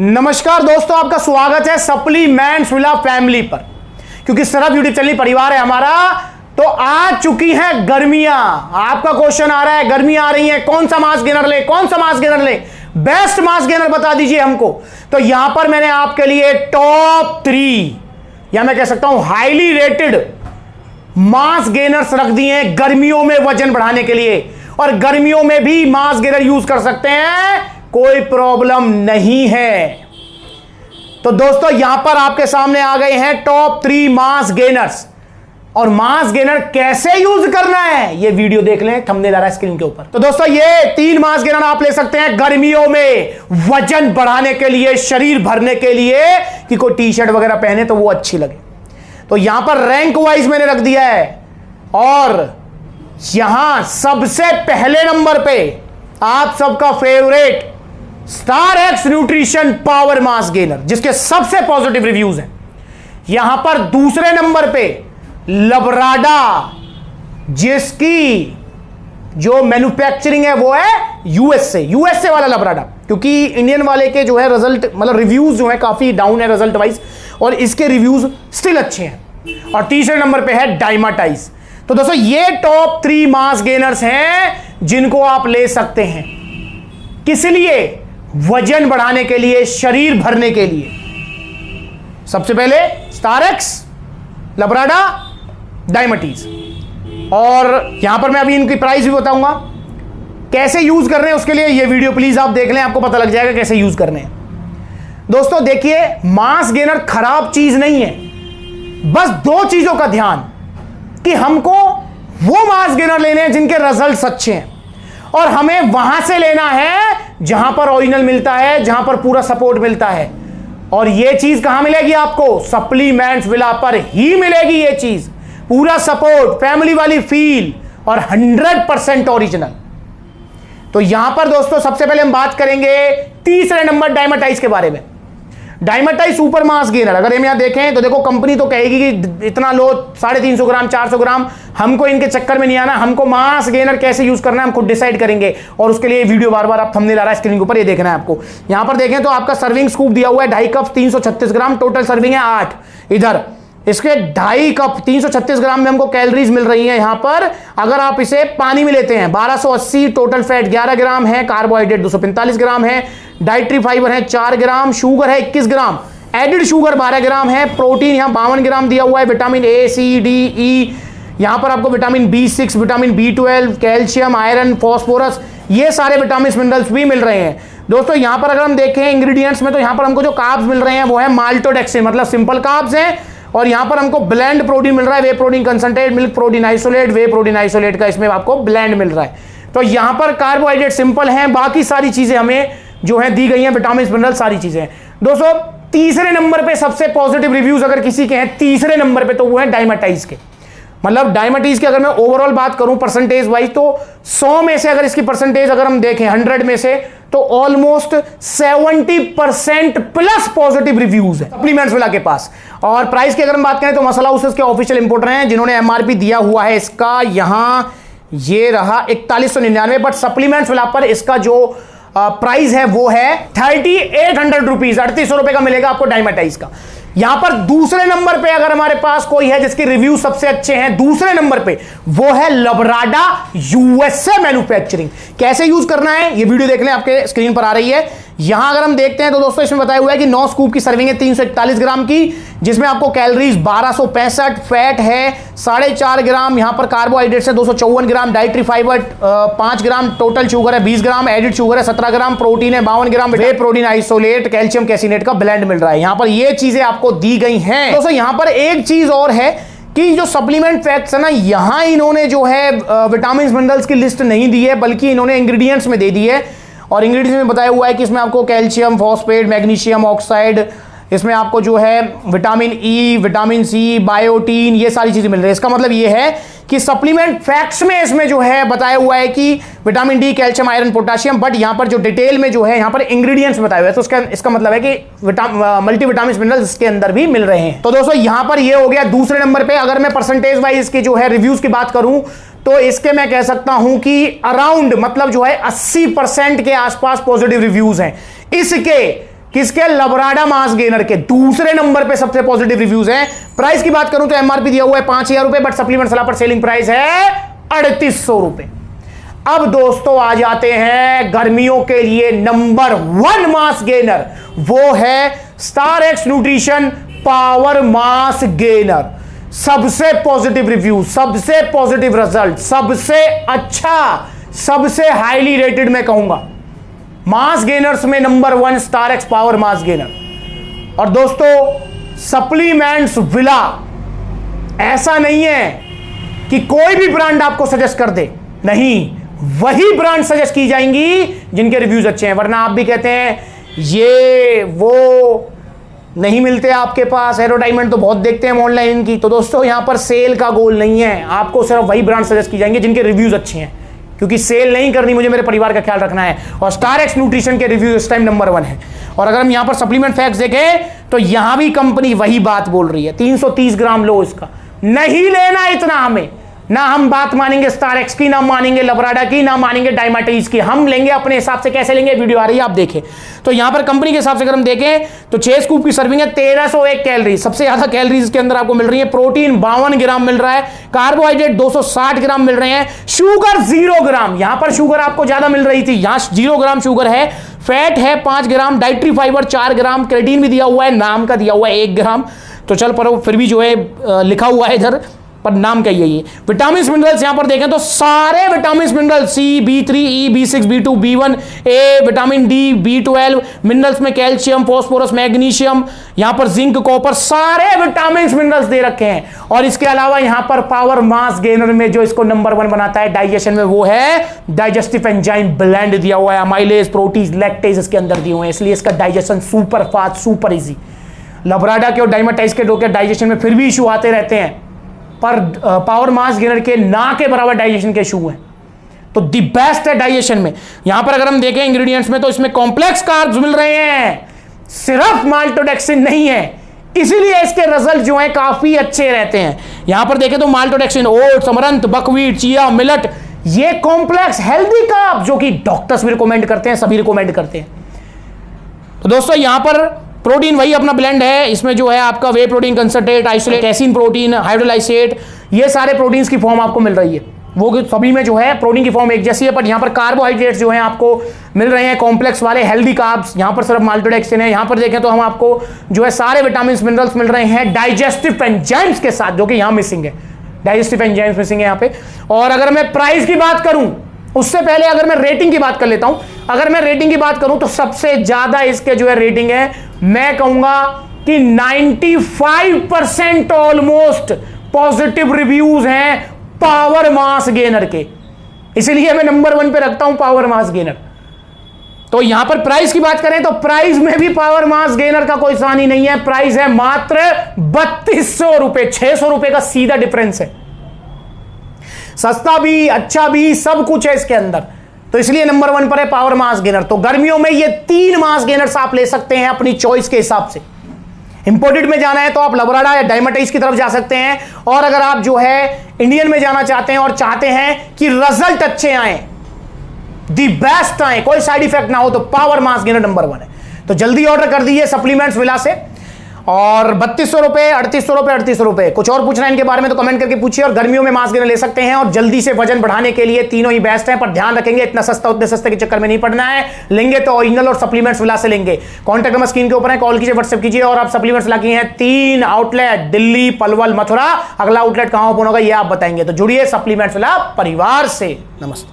नमस्कार दोस्तों, आपका स्वागत है सप्लीमेंट्स विला फैमिली पर। क्योंकि सरफ यूट्यूब चैनल परिवार है हमारा तो आ चुकी है गर्मियाँ। आपका क्वेश्चन आ रहा है, गर्मी आ रही है। कौन सा मास्क गेनर ले, कौन सा मास्क गेनर ले? बेस्ट मास्क गेनर बता दीजिए हमको। तो यहाँ पर मैंने आपके लिए टॉप थ्री या मैं कह सकता हूँ हाईली रेटेड मास गेनर्स रख दिए गर्मियों में वज़न बढ़ाने के लिए। और गर्मियों में भी मास गेनर यूज़ कर सकते हैं कोई प्रॉब्लम नहीं है। तो दोस्तों, यहाँ पर आपके सामने आ गए हैं टॉप थ्री मास गेनर्स। और मास गेनर कैसे यूज़ करना है, ये वीडियो देख लें थंबनेल आ रहा है स्क्रीन के ऊपर। तो दोस्तों, ये तीन मास गेनर आप ले सकते हैं गर्मियों में वज़न बढ़ाने के लिए, शरीर भरने के लिए, कि कोई टी शर्ट वगैरह पहने तो वो अच्छी लगे। तो यहाँ पर रैंक वाइज मैंने रख दिया है। और यहाँ सबसे पहले नंबर पे आप सबका favourite star X nutrition power mass gainer, जिसके सबसे पॉजिटिव रिव्यूज़ हैं। यहाँ पर दूसरे नंबर पे लबराडा, जिसकी जो मैन्युफैक्चरिंग है वो है यूएसए यूएसए वाला लबराडा, क्योंकि इंडियन वाले के जो है रिज़ल्ट मतलब रिव्यूज़ जो है काफ़ी डाउन है रिज़ल्ट वाइज और इसके रिव्यूज़ स्टिल अच्छे हैं। और तीसरे नंबर पे है डाइमाटाइज तो दोस्तों, ये टॉप थ्री मास गेनर्स हैं, जिनको आप ले सकते हैं। किस लिए? वज़न बढ़ाने के लिए, शरीर भरने के लिए। सबसे पहले स्टारक्स, लबराडा डायमटीज और यहाँ पर मैं अभी इनकी प्राइस भी बताऊँगा। कैसे यूज़ कर रहे हैं उसके लिए ये वीडियो, प्लीज़ आप देख लें, आपको पता लग जाएगा कैसे यूज़ करने हैं। दोस्तों, देखिए, मास गेनर खराब चीज़ नहीं है। बस दो चीज़ों का ध्यान, कि हमको वो मास गेनर लेने हैं जिनके रिज़ल्ट अच्छे हैं। और हमें वहाँ से लेना है जहाँ पर ओरिजिनल मिलता है, जहाँ पर पूरा सपोर्ट मिलता है। और ये चीज़ कहाँ मिलेगी आपको? सप्लीमेंट्स विला पर ही मिलेगी ये चीज़। पूरा सपोर्ट फैमिली वाली फील और 100 परसेंट ओरिजिनल तो यहाँ पर दोस्तों, सबसे पहले हम बात करेंगे तीसरे नंबर डायमाटाइज के बारे में। डायमाटाइज सुपर मास गेनर अगर हम यहाँ देखें तो देखो कंपनी तो कहेगी कि इतना लो, साढ़े तीन सौ ग्राम, चार सौ ग्राम हमको इनके चक्कर में नहीं आना, हमको मास गेनर कैसे यूज़ करना है, हम खुद डिसाइड करेंगे। और उसके लिए वीडियो बार बार आप थंबनेल आ रहा है स्क्रीन के ऊपर ये देखना है आपको। यहाँ पर देखें तो आपका सर्विंग स्कूप दिया हुआ है, ढाई कप तीन ग्राम टोटल सर्विंग है आठ। इधर, इसके ढाई कप 336 ग्राम में हमको कैलोरीज मिल रही है यहाँ पर। अगर आप इसे पानी में लेते हैं 1280 टोटल फैट 11 ग्राम है कार्बोहाइड्रेट 245 ग्राम है डाइट्री फाइबर है 4 ग्राम शुगर है 21 ग्राम। एडिड शुगर 12 ग्राम है प्रोटीन यहाँ बावन ग्राम दिया हुआ है vitamin A C D E यहाँ पर आपको vitamin B six vitamin B twelve calcium, iron, phosphorus, ये सारे विटामिन मिनरल्स भी मिल रहे हैं। दोस्तों, यहाँ पर अगर हम देखें इंग्रेडिएंट्स में तो यहाँ पर हमको जो काब्स मिल रहे हैं, वो है माल्टोडेक्सिन मतलब सिंपल काब्स हैं, और यहाँ पर हमको ब्लेंड प्रोटीन मिल रहा है whey protein concentrate milk protein isolate whey protein isolate का इसमें आपको ब्लेंड मिल रहा है। तो यहाँ पर कार्बोहाइड्रेट सिंपल है, बाकी सारी चीज़ें हमें जो है, दी गई हैं विटामिन मिनरल सारी चीज़ें दोस्तों, तीसरे नंबर पे सबसे पॉजिटिव रिव्यूज़ अगर किसी के हैं, तीसरे नंबर पे तो वो है डायमाटाइज के। मतलब डायमाटीज की अगर मैं ओवरऑल बात करूँ परसेंटेज वाइज तो 100 में से अगर इसकी परसेंटेज अगर हम देखें 100 में से तो almost 70 percent plus positive reviews है सप्लीमेंट्स विला के पास। और प्राइस की अगर हम बात करें तो मसाला उस के ऑफिशियल इंपोर्टर हैं, जिन्होंने एमआरपी दिया हुआ है इसका। यहाँ ये रहा इकतालीस सौ निन्यानवे बट सप्लीमेंट्स वाला पर इसका जो प्राइस है वो है थर्टी एट हंड्रेड रुपीज़ अड़तीस रुपए का मिलेगा आपको डायमेटाइज का यहाँ पर दूसरे नंबर पे अगर हमारे पास कोई है जिसके रिव्यू सबसे अच्छे हैं, दूसरे नंबर पे, वो है लबराडा यूएसए मैन्युफैक्चरिंग कैसे यूज़ करना है, ये वीडियो देख लें, आपके स्क्रीन पर आ रही है। यहाँ अगर हम देखते हैं तो दोस्तों, इसमें बताया हुआ है कि नौ स्कूप की सर्विंग है तीन सौ इकतालीस ग्राम की, जिसमें आपको कैलोरीज बारह फैट है साढ़े चार ग्राम, यहाँ पर कार्बोहाइड्रेट है दो सौ चौवन ग्राम डाइट्री फाइबर पाँच ग्राम टोटल शुगर है बीस ग्राम एडिड शुगर है सत्रह ग्राम प्रोटीन है बावन gram whey protein isolate calcium caseinate का ब्लेंड मिल रहा है। यहाँ पर ये चीज़ें आपको दी गई हैं। दोस्तों, यहाँ पर एक चीज़ और है कि जो सप्लीमेंट फैक्ट्स है ना, यहाँ इन्होंने जो है विटामिन मिनरल्स की लिस्ट नहीं दी है, बल्कि इन्होंने इंग्रेडिएंट्स में दे दी है। और इंग्रेडिएंट्स में बताया हुआ है कि इसमें आपको कैल्शियम फॉस्फेट मैग्नीशियम ऑक्साइड इसमें आपको जो है vitamin E vitamin C biotin ये सारी चीज़ें मिल रही है। इसका मतलब ये है कि सप्लीमेंट फैक्ट्स में इसमें जो है बताया हुआ है कि vitamin D calcium iron potassium but यहाँ पर जो डिटेल में जो है, यहाँ पर इंग्रेडिएंट्स बताए हुए हैं। तो उसका, इसका मतलब है कि मल्टी विटामिन मिनरल्स इसके अंदर भी मिल रहे हैं। तो दोस्तों, यहाँ पर ये हो गया दूसरे नंबर पे। अगर मैं परसेंटेज वाइज इसकी जो है रिव्यूज़ की बात करूँ तो इसके मैं कह सकता हूँ कि अराउंड मतलब जो है 80 परसेंट के आसपास पॉजिटिव रिव्यूज़ हैं। इसके किसके? लबराडा मास गेनर के। दूसरे नंबर पे सबसे पॉजिटिव रिव्यूज़ हैं। प्राइस की बात करूँ तो एमआरपी दिया हुआ है पाँच हज़ार रुपए बट सप्लीमेंट सलाह पर सेलिंग प्राइस है अड़तीस सौ रुपए। अब दोस्तों, आ जाते हैं गर्मियों के लिए नंबर वन मास गेनर वो है Star X nutrition power mass gainer सबसे पॉजिटिव रिव्यू सबसे पॉजिटिव रिज़ल्ट सबसे अच्छा सबसे हाईली रेटेड मैं कहूँगा। मास गेनर्स में number one star X power mass gainer. और दोस्तों, सप्लीमेंट्स विला, ऐसा नहीं है कि कोई भी ब्रांड आपको सजेस्ट कर दे। नहीं, वही ब्रांड सजेस्ट की जाएँगी जिनके रिव्यूज़ अच्छे हैं। वरना आप भी कहते हैं, ये, वो नहीं मिलते आपके पास। एडवर्टाइजमेंट तो बहुत देखते हैं ऑनलाइन की। तो दोस्तों, यहाँ पर सेल का गोल नहीं है। आपको सिर्फ़ वही ब्रांड सजेस्ट की जाएँगे जिनके रिव्यूज़ अच्छे हैं। क्योंकि सेल नहीं करनी मुझे मेरे परिवार का ख्याल रखना है। और स्टार एक्स न्यूट्रिशन के रिव्यू इस टाइम नंबर वन है। और अगर हम यहाँ पर सप्लीमेंट फैक्ट देखें तो यहाँ भी कंपनी वही बात बोल रही है। 330 ग्राम लो इसका। नहीं लेना इतना हमें। ना हम बात मानेंगे स्टार एक्स की, ना मानेंगे लबराडा की, ना मानेंगे डायमाटीज की। हम लेंगे अपने हिसाब से कैसे लेंगे? वीडियो आ रही है, आप देखें। तो यहाँ पर कंपनी के हिसाब से अगर हम देखें तो छह स्कूप की सर्विंग है तेरह सौ एक कैलरी सबसे ज़्यादा कैलरीज के अंदर आपको मिल रही है। प्रोटीन बावन ग्राम मिल रहा है। कार्बोहाइड्रेट 260 ग्राम मिल रहे हैं। Sugar zero gram. यहाँ पर शुगर आपको ज़्यादा मिल रही थी। यहाँ ज़ीरो ग्राम शुगर है। फैट है पाँच ग्राम। डाइट्री फाइबर चार ग्राम। क्रेटीन भी दिया हुआ है। नाम का दिया हुआ है एक ग्राम। तो चल पर, फिर भी जो है लिखा हुआ है इधर। पर नाम क्या यही है? विटामिन मिनरल्स यहाँ पर देखें तो सारे vitamin mineral C B three E B six B two B one A vitamin D B twelve minerals में कैल्शियम फॉस्फोरस मैग्नीशियम यहाँ पर जिंक कॉपर सारे विटामिन मिनरल्स दे रखे हैं। और इसके अलावा यहाँ पर पावर मास गेनर में जो इसको नंबर वन बनाता है डाइजेशन में वो है डाइजेस्टिव एंजाइम ब्लेंड दिया हुआ है। अमाइलेज प्रोटीज लैक्टेज इसके अंदर दिए हुए हैं। इसलिए इसका digestion super fast super easy Labrada के और डाइमाटाइज के डोके डाइजेशन में फिर भी इशू आते रहते हैं। पर पावर मास गेनर के ना के बराबर डाइजेशन के इशू हैं। तो दी बेस्ट है डाइजेशन में। यहाँ पर अगर हम देखें इंग्रेडिएंट्स में तो इसमें कॉम्प्लेक्स कार्ब्स मिल रहे हैं। सिर्फ़ माल्टोडेक्सिन नहीं है। इसीलिए इसके रिज़ल्ट जो है, काफ़ी अच्छे रहते हैं। यहाँ पर देखें तो maltodextrin oats amaranth buckwheat chia millet ये कॉम्प्लेक्स हेल्दी कार्ब जो कि डॉक्टर्स भी रिकमेंड करते हैं, सभी रिकमेंड करते हैं। तो दोस्तों, यहाँ पर प्रोटीन वही अपना ब्लेंड है, इसमें जो है आपका whey protein concentrate isolate casein protein hydrolysate ये सारे प्रोटीन्स की फॉर्म आपको मिल रही है। वो सभी में जो है प्रोटीन की फॉर्म एक जैसी है बट यहाँ पर कार्बोहाइड्रेट्स जो है आपको मिल रहे हैं कॉम्प्लेक्स वाले हेल्दी कार्ब्स यहाँ पर सिर्फ़ माल्टोडेक्सिन है। यहाँ पर देखें तो हम आपको जो है सारे विटामिन मिनरल्स मिल रहे हैं डाइजेस्टिव एंजाइम्स के साथ, जो कि यहाँ मिसिंग है। डाइजेस्टिव एंजाइम्स मिसिंग है यहाँ पे। और अगर मैं प्राइस की बात करूँ, उससे पहले अगर मैं रेटिंग की बात कर लेता हूँ, अगर मैं रेटिंग की बात करूँ तो सबसे ज़्यादा इसके जो है रेटिंग है मैं कहूँगा कि 95 परसेंट ऑलमोस्ट पॉजिटिव रिव्यूज़ हैं पावर मास गेनर के। इसलिए मैं नंबर वन पे रखता हूँ पावर मास गेनर तो यहाँ पर प्राइस की बात करें तो प्राइस में भी पावर मास गेनर का कोई सानी नहीं है। प्राइस है मात्र बत्तीस सौ रुपए, छह सौ रुपए का सीधा डिफरेंस है। सस्ता भी अच्छा भी, सब कुछ है इसके अंदर। तो इसलिए नंबर वन पर है पावर मास गेनर तो गर्मियों में ये तीन मास गेनर्स आप ले सकते हैं अपनी चॉइस के हिसाब से। इंपोर्टेड में जाना है तो आप लबराडा या डायमाटाइज की तरफ़ जा सकते हैं। और अगर आप जो है इंडियन में जाना चाहते हैं और चाहते हैं कि रिज़ल्ट अच्छे आए दी बेस्ट आए, कोई साइड इफ़ेक्ट ना हो तो power mass gainer number one है। तो जल्दी ऑर्डर कर दीजिए सप्लीमेंट्स विला से। और बत्तीस सौ रुपए, अड़तीस सौ रुपए, अड़तीस सौ रुपए। कुछ और पूछना है इनके बारे में तो कमेंट करके पूछिए और गर्मियों में मास्क ले सकते हैं और जल्दी से वज़न बढ़ाने के लिए तीनों ही बेस्ट हैं, पर ध्यान रखेंगे, इतना सस्ता, उतने सस्ते के चक्कर में नहीं पड़ना है। लेंगे तो ओरिजिनल और सप्लीमेंट्स विला से लेंगे। कॉन्टैक्ट नंबर स्क्रीन के ऊपर है कॉल कीजिए व्हाट्सएप कीजिए और आप सप्लीमेंट्स ला हैं तीन आउटलेट दिल्ली, पलवल, मथुरा। अगला आउटलेट कहाँ ओपन होगा, ये आप बताएँगे। तो जुड़िए सप्लीमेंट्स विला परिवार से। नमस्ते।